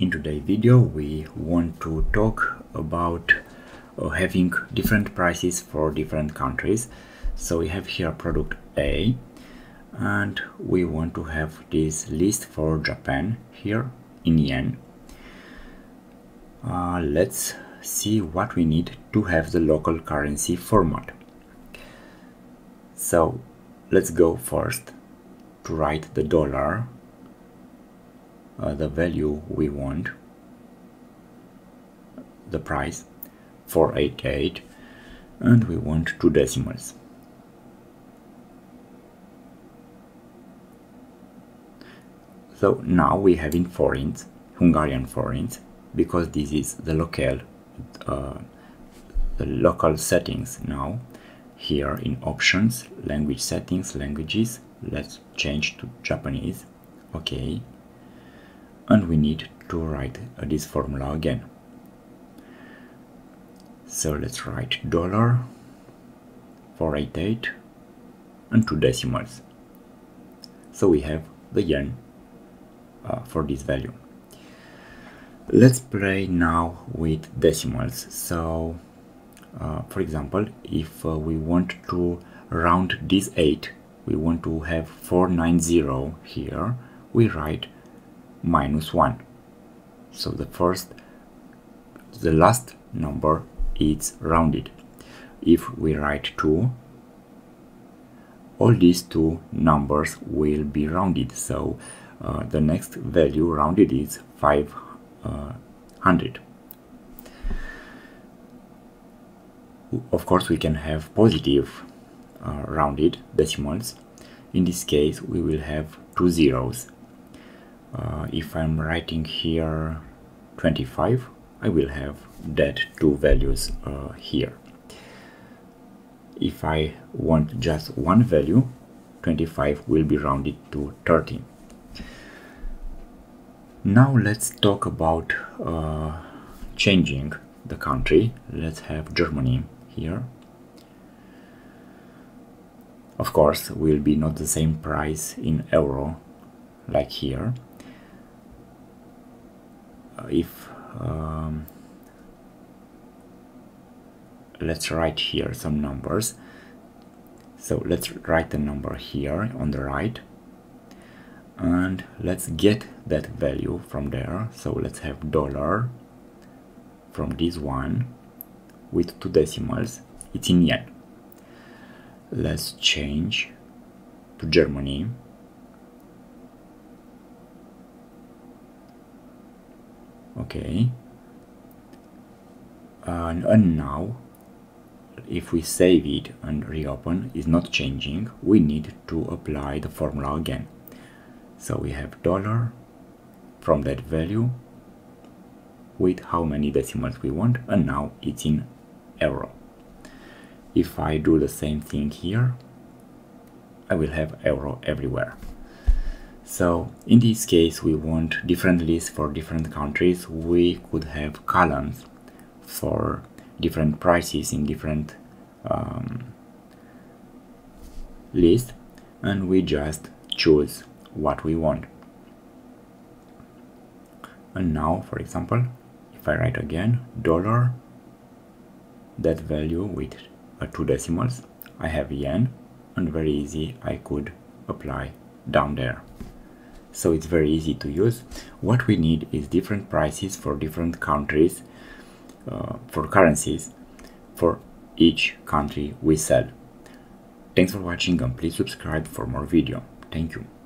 in today's video we want to talk about uh, having different prices for different countries. So we have here product A and we want to have this list for Japan here in yen. Uh, let's see what we need to have the local currency format. So let's go first to write the dollar uh, the value we want the price 488 and we want two decimals. So now we have in forints Hungarian forints because this is the local uh, the local settings now. Here in options language settings languages let's change to Japanese. Okay and we need to write this formula again. So let's write dollar 488 and two decimals. So we have the yen uh, for this value. Let's play now with decimals. So uh, for example if uh, we want to round this 8 we want to have 490 here we write minus 1 so the first the last number is rounded. If we write 2 all these two numbers will be rounded. So uh, the next value rounded is 500 of course we can have positive uh, rounded decimals. In this case we will have two zeros uh, if I'm writing here 25 I will have that two values uh, here. If I want just one value 25 will be rounded to 30 now let's talk about uh, changing the country. Let's have Germany here. Of course will be not the same price in euro like here if um, let's write here some numbers. So let's write the number here on the right. And let's get that value from there. So let's have dollar from this one with two decimals. It's in yen. Let's change to Germany okay. And, now if we save it and reopen is not changing we need to apply the formula again. So we have dollar from that value with how many decimals we want and now it's in euro. If I do the same thing here I will have euro everywhere so in this case we want different lists for different countries. We could have columns for different prices in different um, lists and we just choose what we want. And now for example if I write again dollar that value with uh, two decimals I have yen and very easy I could apply down there so it's very easy to use. What we need is different prices for different countries uh, for currencies for each country we sell. Thanks for watching and please subscribe for more video. Thank you